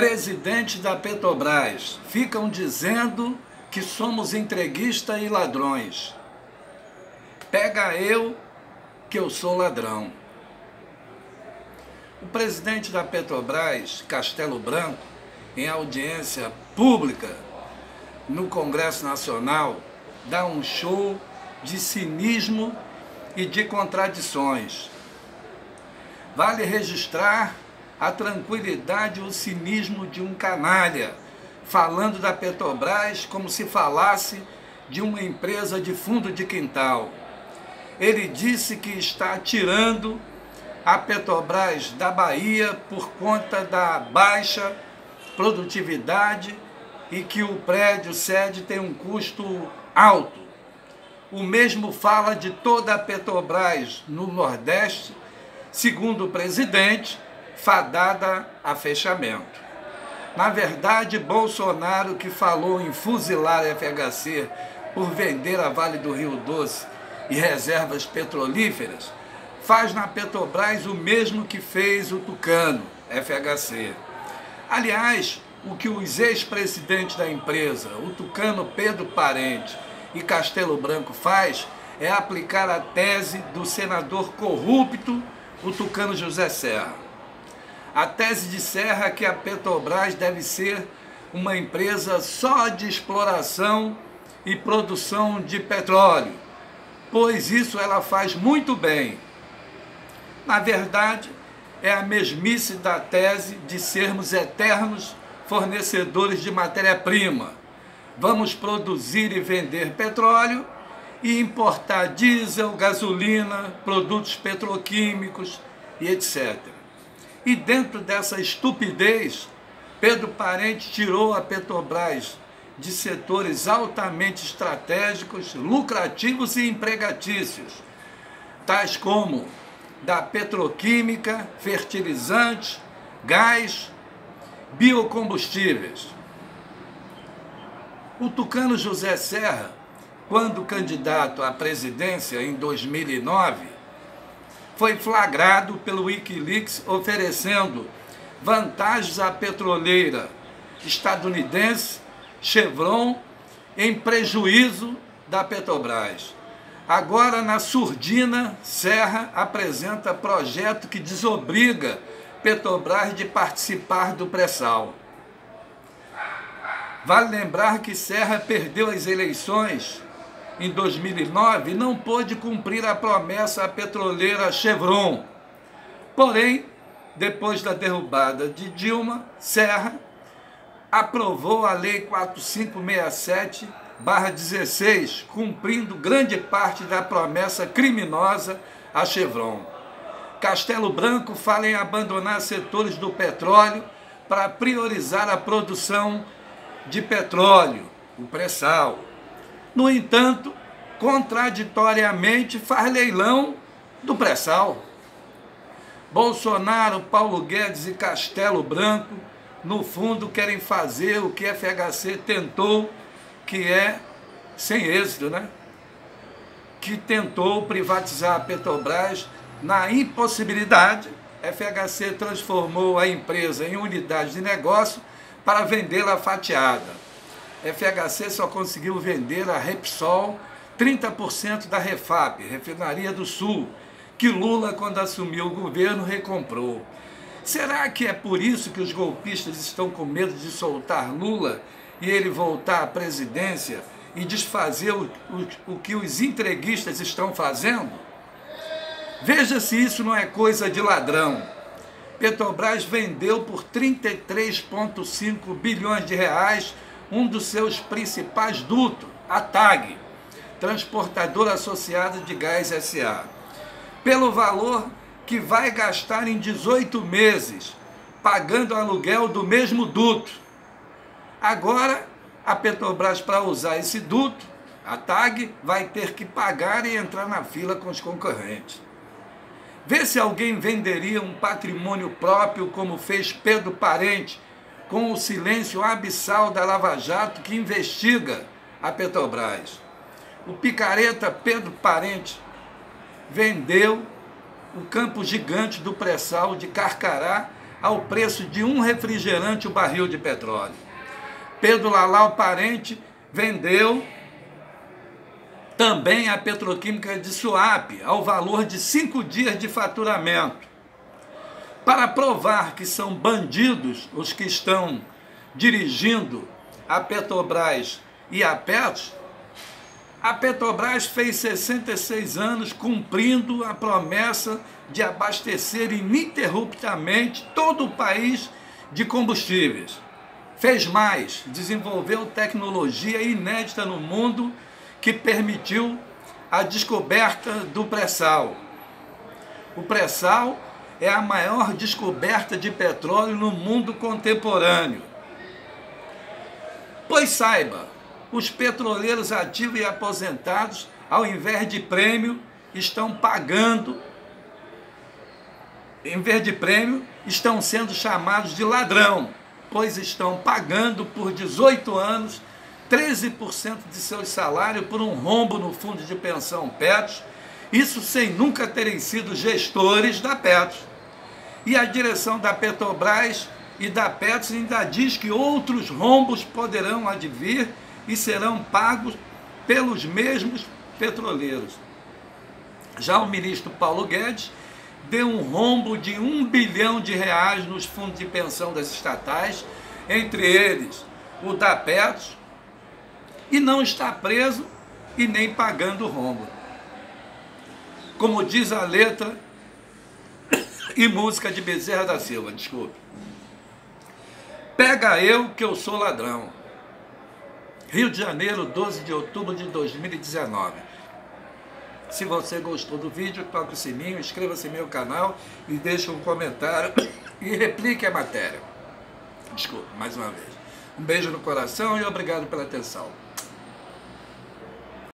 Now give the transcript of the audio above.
Presidente da Petrobras, ficam dizendo que somos entreguistas e ladrões. Pega eu que eu sou ladrão. O presidente da Petrobras, Castelo Branco, em audiência pública no Congresso Nacional, dá um show de cinismo e de contradições. Vale registrar a tranquilidade e o cinismo de um canalha, falando da Petrobras como se falasse de uma empresa de fundo de quintal. Ele disse que está tirando a Petrobras da Bahia por conta da baixa produtividade e que o prédio sede tem um custo alto. O mesmo fala de toda a Petrobras no Nordeste, segundo o presidente, fadada a fechamento. Na verdade, Bolsonaro, que falou em fuzilar a FHC por vender a Vale do Rio Doce e reservas petrolíferas, faz na Petrobras o mesmo que fez o Tucano, FHC. Aliás, o que os ex-presidentes da empresa, o Tucano Pedro Parente e Castelo Branco faz é aplicar a tese do senador corrupto, o Tucano José Serra. A tese de Serra é que a Petrobras deve ser uma empresa só de exploração e produção de petróleo, pois isso ela faz muito bem. Na verdade, é a mesmice da tese de sermos eternos fornecedores de matéria-prima. Vamos produzir e vender petróleo e importar diesel, gasolina, produtos petroquímicos e etc. E dentro dessa estupidez, Pedro Parente tirou a Petrobras de setores altamente estratégicos, lucrativos e empregatícios, tais como da petroquímica, fertilizantes, gás, biocombustíveis. O tucano José Serra, quando candidato à presidência em 2009, foi flagrado pelo Wikileaks oferecendo vantagens à petroleira estadunidense Chevron em prejuízo da Petrobras. Agora, na surdina, Serra apresenta projeto que desobriga Petrobras de participar do pré-sal. Vale lembrar que Serra perdeu as eleições em 2009 e não pôde cumprir a promessa à petroleira Chevron. Porém, depois da derrubada de Dilma, Serra aprovou a Lei 4567-16, cumprindo grande parte da promessa criminosa à Chevron. Castelo Branco fala em abandonar setores do petróleo para priorizar a produção de petróleo, o pré-sal. No entanto, contraditoriamente faz leilão do pré-sal. Bolsonaro, Paulo Guedes e Castelo Branco, no fundo, querem fazer o que FHC tentou, que é sem êxito, né? Que tentou privatizar a Petrobras na impossibilidade, FHC transformou a empresa em unidade de negócio para vendê-la fatiada. FHC só conseguiu vender a Repsol 30% da Refap, Refinaria do Sul, que Lula, quando assumiu o governo, recomprou. Será que é por isso que os golpistas estão com medo de soltar Lula e ele voltar à presidência e desfazer o, o, o que os entreguistas estão fazendo? Veja se isso não é coisa de ladrão. Petrobras vendeu por 33,5 bilhões de reais um dos seus principais dutos, a TAG, Transportadora Associada de Gás SA, pelo valor que vai gastar em 18 meses, pagando aluguel do mesmo duto. Agora, a Petrobras, para usar esse duto, a TAG, vai ter que pagar e entrar na fila com os concorrentes. Vê se alguém venderia um patrimônio próprio como fez Pedro Parente, com o silêncio abissal da Lava Jato que investiga a Petrobras. O picareta Pedro Parente vendeu o campo gigante do pré-sal de Carcará ao preço de um refrigerante o barril de petróleo. Pedro Lalau Parente vendeu também a petroquímica de Suape ao valor de cinco dias de faturamento. Para provar que são bandidos os que estão dirigindo a Petrobras e a Petros, a Petrobras fez 66 anos cumprindo a promessa de abastecer ininterruptamente todo o país de combustíveis. Fez mais, desenvolveu tecnologia inédita no mundo que permitiu a descoberta do pré-sal. O pré-sal é a maior descoberta de petróleo no mundo contemporâneo. Pois saiba, os petroleiros ativos e aposentados, ao invés de prêmio, estão pagando, em vez de prêmio, estão sendo chamados de ladrão, pois estão pagando por 18 anos 13% de seu salário por um rombo no fundo de pensão Petros, isso sem nunca terem sido gestores da Petros. E a direção da Petrobras e da Petros ainda diz que outros rombos poderão advir e serão pagos pelos mesmos petroleiros. Já o ministro Paulo Guedes deu um rombo de um bilhão de reais nos fundos de pensão das estatais, entre eles o da Petros, e não está preso e nem pagando rombo. Como diz a letra e música de Bezerra da Silva, desculpe. Pega eu que eu sou ladrão. Rio de Janeiro, 12 de outubro de 2019. Se você gostou do vídeo, toque o sininho, inscreva-se no meu canal e deixe um comentário e replique a matéria. Desculpa, mais uma vez. Um beijo no coração e obrigado pela atenção.